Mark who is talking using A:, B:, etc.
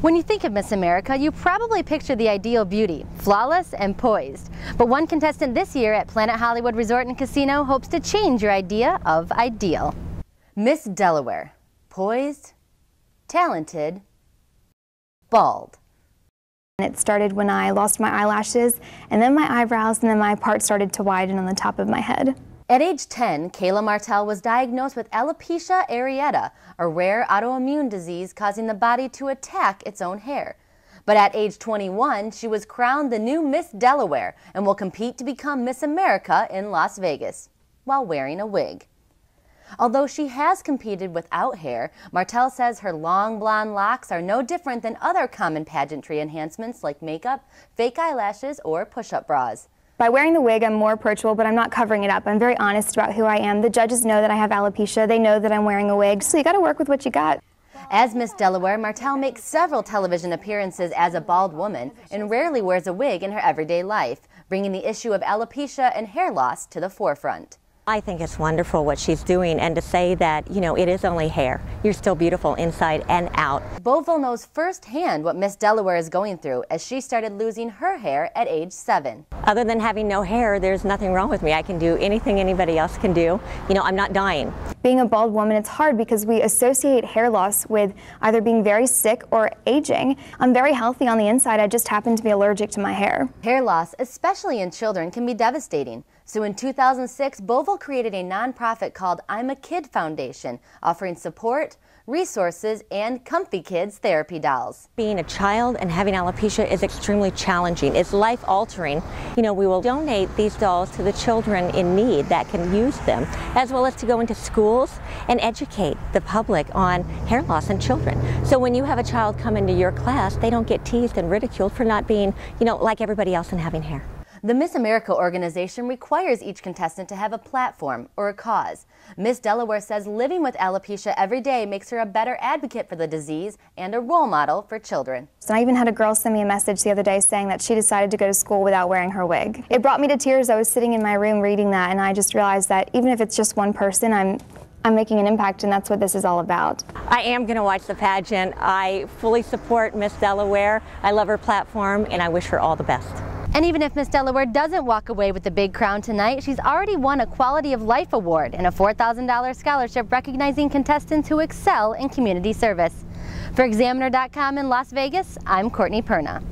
A: When you think of Miss America, you probably picture the ideal beauty, flawless and poised. But one contestant this year at Planet Hollywood Resort and Casino hopes to change your idea of ideal. Miss Delaware, poised, talented, bald.
B: And it started when I lost my eyelashes, and then my eyebrows, and then my part started to widen on the top of my head.
A: At age 10, Kayla Martell was diagnosed with alopecia areata, a rare autoimmune disease causing the body to attack its own hair. But at age 21, she was crowned the new Miss Delaware and will compete to become Miss America in Las Vegas while wearing a wig. Although she has competed without hair, Martell says her long blonde locks are no different than other common pageantry enhancements like makeup, fake eyelashes, or push-up bras.
B: By wearing the wig, I'm more approachable, but I'm not covering it up. I'm very honest about who I am. The judges know that I have alopecia. They know that I'm wearing a wig, so you got to work with what you got.
A: As Miss Delaware, Martell makes several television appearances as a bald woman and rarely wears a wig in her everyday life, bringing the issue of alopecia and hair loss to the forefront.
C: I think it's wonderful what she's doing and to say that, you know, it is only hair. You're still beautiful inside and out.
A: Boville knows firsthand what Miss Delaware is going through as she started losing her hair at age seven.
C: Other than having no hair, there's nothing wrong with me. I can do anything anybody else can do. You know, I'm not dying.
B: Being a bald woman, it's hard because we associate hair loss with either being very sick or aging. I'm very healthy on the inside. I just happen to be allergic to my hair.
A: Hair loss, especially in children, can be devastating. So in 2006, Boville created a nonprofit called I'm a Kid Foundation, offering support, resources, and Comfy Kids therapy dolls.
C: Being a child and having alopecia is extremely challenging. It's life altering. You know, we will donate these dolls to the children in need that can use them, as well as to go into schools and educate the public on hair loss in children. So when you have a child come into your class, they don't get teased and ridiculed for not being, you know, like everybody else and having hair.
A: The Miss America organization requires each contestant to have a platform or a cause. Miss Delaware says living with alopecia every day makes her a better advocate for the disease and a role model for children.
B: So I even had a girl send me a message the other day saying that she decided to go to school without wearing her wig. It brought me to tears. I was sitting in my room reading that and I just realized that even if it's just one person, I'm I'm making an impact and that's what this is all about.
C: I am going to watch the pageant. I fully support Miss Delaware. I love her platform and I wish her all the best.
A: And even if Miss Delaware doesn't walk away with the big crown tonight, she's already won a Quality of Life Award and a $4,000 scholarship recognizing contestants who excel in community service. For Examiner.com in Las Vegas, I'm Courtney Perna.